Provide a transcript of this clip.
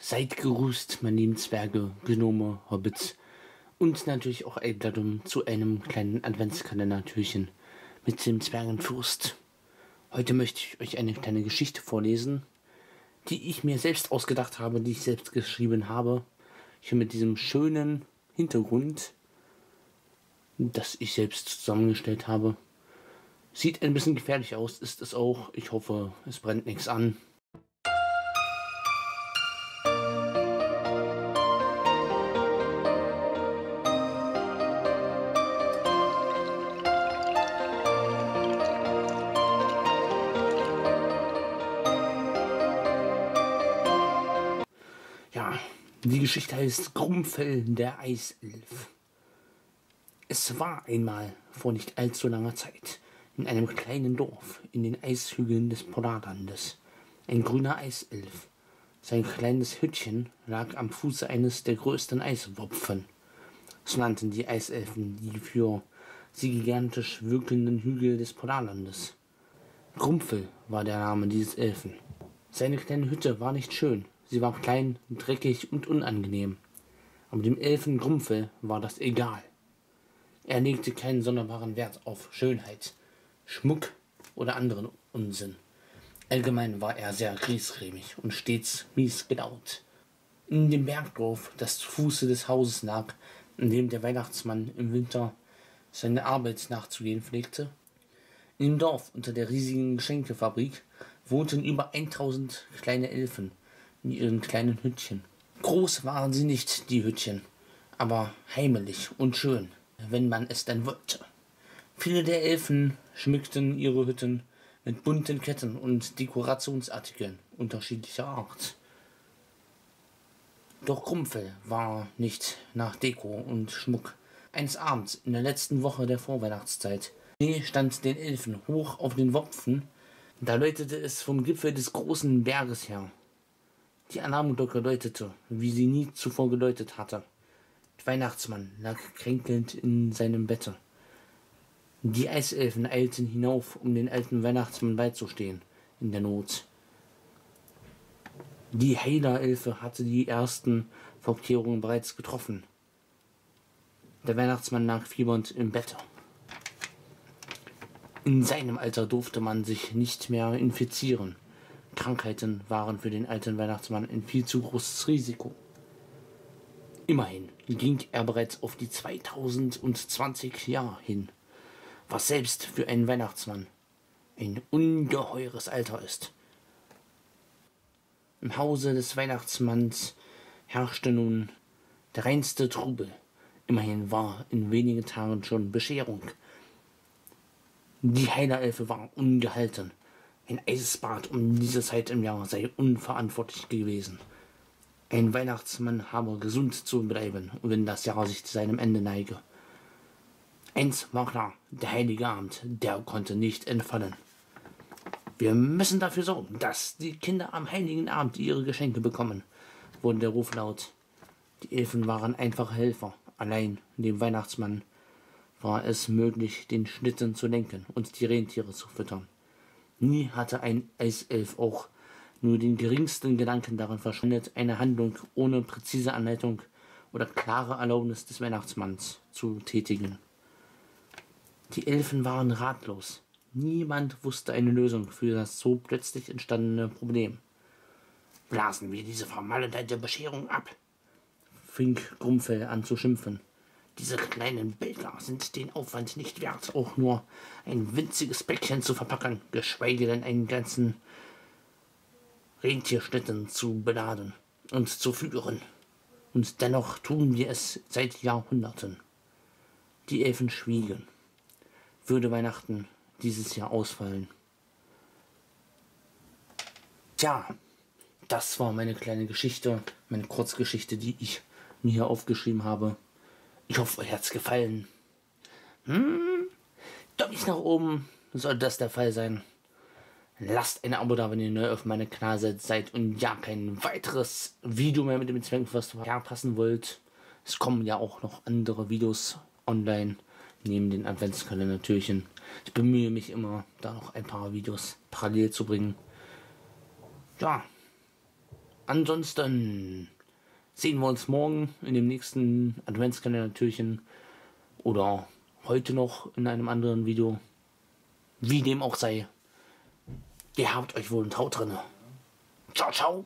Seid gegrüßt, meine lieben Zwerge, Gnome, Hobbits und natürlich auch Eidladum zu einem kleinen Adventskalendertürchen mit dem Zwergenfürst. Heute möchte ich euch eine kleine Geschichte vorlesen, die ich mir selbst ausgedacht habe, die ich selbst geschrieben habe. Hier mit diesem schönen Hintergrund, das ich selbst zusammengestellt habe. Sieht ein bisschen gefährlich aus, ist es auch. Ich hoffe, es brennt nichts an. Die Geschichte heißt Grumfell der Eiself. Es war einmal vor nicht allzu langer Zeit in einem kleinen Dorf in den Eishügeln des Polarlandes ein grüner Eiself. Sein kleines Hüttchen lag am Fuße eines der größten Eiswopfen. So nannten die Eiselfen die für sie gigantisch wirkenden Hügel des Polarlandes. Grumpfel war der Name dieses Elfen. Seine kleine Hütte war nicht schön, Sie war klein, dreckig und unangenehm. Aber dem Elfen Grumpfel war das egal. Er legte keinen sonderbaren Wert auf Schönheit, Schmuck oder anderen Unsinn. Allgemein war er sehr griesgrämig und stets mies gelaunt. In dem Bergdorf, das zu Fuße des Hauses lag, in dem der Weihnachtsmann im Winter seine Arbeit nachzugehen pflegte, in dem Dorf unter der riesigen Geschenkefabrik wohnten über 1000 kleine Elfen, in ihren kleinen Hüttchen. Groß waren sie nicht, die Hüttchen, aber heimelig und schön, wenn man es denn wollte. Viele der Elfen schmückten ihre Hütten mit bunten Ketten und Dekorationsartikeln unterschiedlicher Art. Doch Krumpfel war nicht nach Deko und Schmuck. Eines Abends in der letzten Woche der Vorweihnachtszeit stand den Elfen hoch auf den Wopfen, da läutete es vom Gipfel des großen Berges her. Die Alarmglocke läutete, wie sie nie zuvor geläutet hatte. Der Weihnachtsmann lag kränkelnd in seinem Bette. Die Eiselfen eilten hinauf, um den alten Weihnachtsmann beizustehen, in der Not. Die Heilerelfe hatte die ersten Vorkehrungen bereits getroffen. Der Weihnachtsmann lag fiebernd im Bette. In seinem Alter durfte man sich nicht mehr infizieren. Krankheiten waren für den alten Weihnachtsmann ein viel zu großes Risiko. Immerhin ging er bereits auf die 2020 Jahre hin, was selbst für einen Weihnachtsmann ein ungeheures Alter ist. Im Hause des Weihnachtsmanns herrschte nun der reinste Trubel. Immerhin war in wenigen Tagen schon Bescherung. Die Heilerelfe war ungehalten ein Eisbad um diese Zeit im Jahr sei unverantwortlich gewesen. Ein Weihnachtsmann habe gesund zu bleiben, wenn das Jahr sich zu seinem Ende neige. Eins war klar, der heilige Abend, der konnte nicht entfallen. Wir müssen dafür sorgen, dass die Kinder am heiligen Abend ihre Geschenke bekommen, wurde der Ruf laut. Die Elfen waren einfache Helfer. Allein dem Weihnachtsmann war es möglich, den Schlitten zu lenken und die Rentiere zu füttern. Nie hatte ein Eiself auch nur den geringsten Gedanken daran verschwendet, eine Handlung ohne präzise Anleitung oder klare Erlaubnis des Weihnachtsmanns zu tätigen. Die Elfen waren ratlos. Niemand wusste eine Lösung für das so plötzlich entstandene Problem. Blasen wir diese vermaledeite Bescherung ab, fing Grumpfell an zu schimpfen. Diese kleinen Bilder sind den Aufwand nicht wert, auch nur ein winziges Päckchen zu verpacken, geschweige denn einen ganzen Rentierschnitten zu beladen und zu führen. Und dennoch tun wir es seit Jahrhunderten. Die Elfen schwiegen. Würde Weihnachten dieses Jahr ausfallen? Tja, das war meine kleine Geschichte, meine Kurzgeschichte, die ich mir hier aufgeschrieben habe. Ich hoffe, euch hat's gefallen. Hm? Daumen nach oben, sollte das der Fall sein. Lasst ein Abo da, wenn ihr neu auf meine Kanal seid und ja, kein weiteres Video mehr mit dem Zwangfest verpassen wollt. Es kommen ja auch noch andere Videos online, neben den Adventskalender-Türchen. Ich bemühe mich immer, da noch ein paar Videos parallel zu bringen. Ja, ansonsten sehen wir uns morgen in dem nächsten Adventskalender-Türchen oder heute noch in einem anderen Video. Wie dem auch sei. Ihr habt euch wohl ein Tau drinne. Ciao, ciao.